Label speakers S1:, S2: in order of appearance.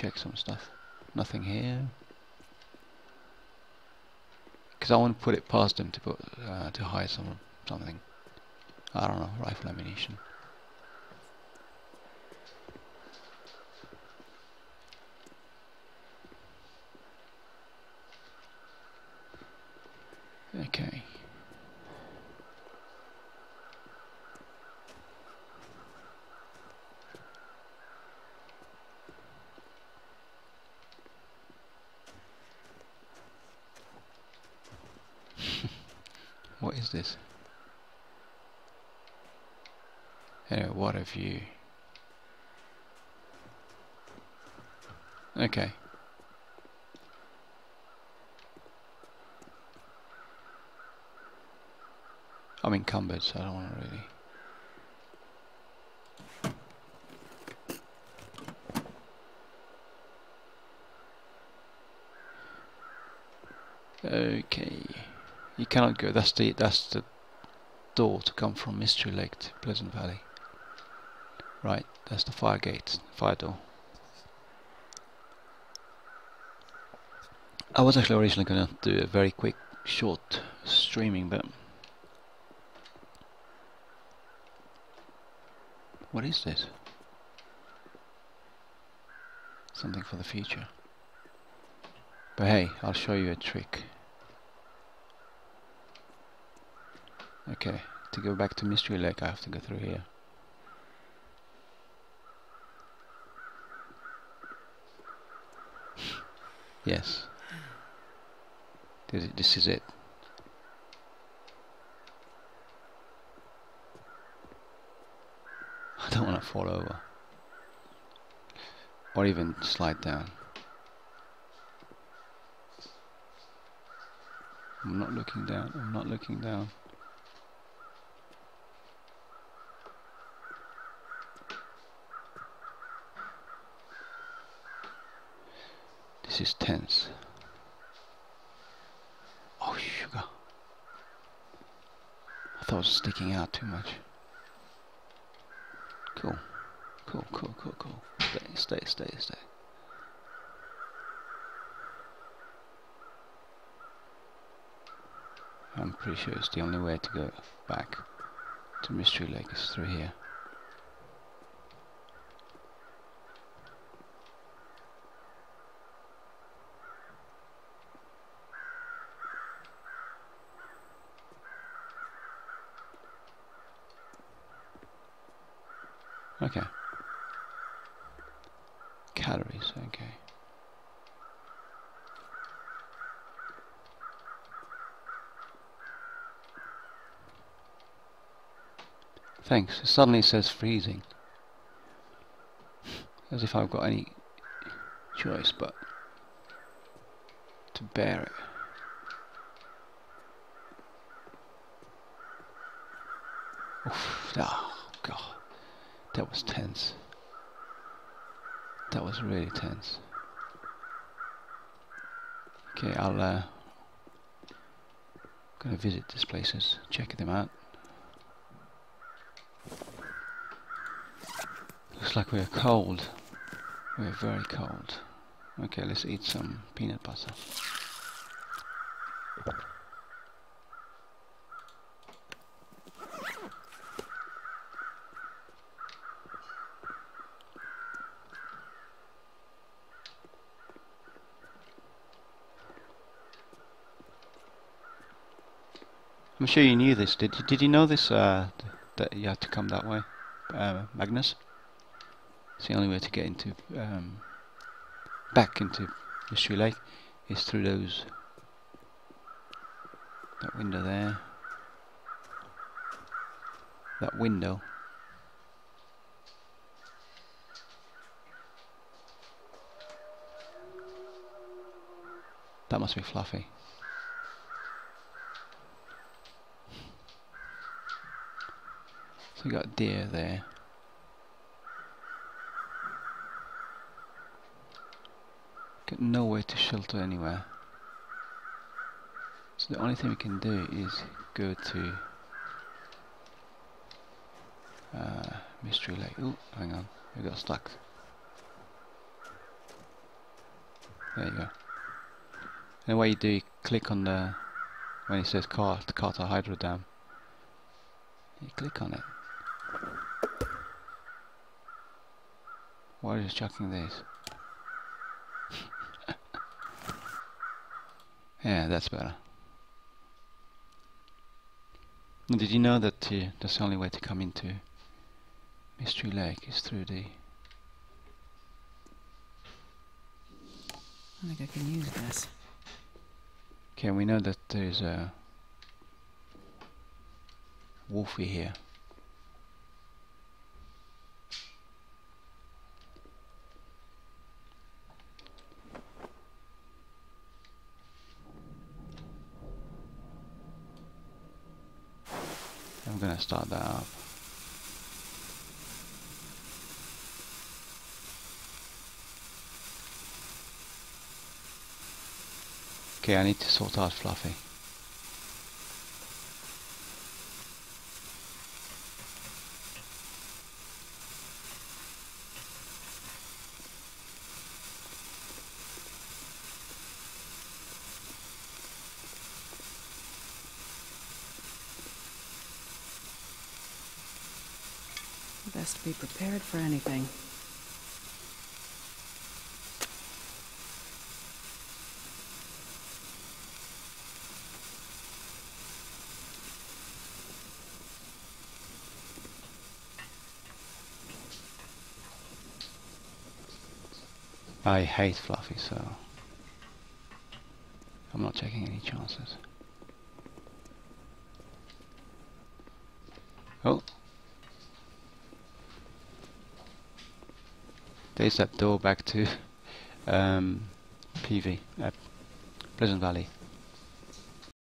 S1: check some stuff. Nothing here. Because I want to put it past him to put uh, to hide some something. I don't know, rifle ammunition. Okay. what is this? Anyway, what a view. Okay. I'm encumbered, so I don't want to really. Okay, you cannot go. That's the that's the door to come from Mystery Lake to Pleasant Valley. Right, that's the fire gate, fire door. I was actually originally going to do a very quick, short streaming, but What is this? Something for the future. But hey, I'll show you a trick. Okay, to go back to Mystery Lake I have to go through here. yes. This, is it. I don't want to fall over. Or even slide down. I'm not looking down, I'm not looking down. This is tense. Oh, sugar. I thought it was sticking out too much. Cool. Cool, cool, cool, cool. Stay, stay, stay, stay. I'm pretty sure it's the only way to go back to Mystery Lake is through here. Okay. Calories, okay. Thanks. It suddenly says freezing. As if I've got any choice but to bear it. Oof, oh, God. That was tense. That was really tense. Okay, I'll uh, gonna visit these places, check them out. Looks like we're cold. We're very cold. Okay, let's eat some peanut butter. I'm sure you knew this. Did you, did you know this? Uh, that you had to come that way, uh, Magnus. It's the only way to get into um, back into Mystery Lake is through those that window there. That window. That must be Fluffy. So we got deer there. Got nowhere to shelter anywhere. So the only thing we can do is go to uh, Mystery Lake. Oh, hang on, we got stuck. There you go. And what you do, you click on the when it says Carter Hydro Dam. You click on it. Why are you chucking this? yeah, that's better. Did you know that uh, that's the only way to come into Mystery Lake is through the
S2: I think I can use this.
S1: Okay, we know that there's a Wolfie here. I'm gonna start that up. Okay, I need to sort out Fluffy.
S2: Best be prepared for anything.
S1: I hate Fluffy, so I'm not taking any chances. Oh. There's that door back to um, PV, uh, Pleasant Valley.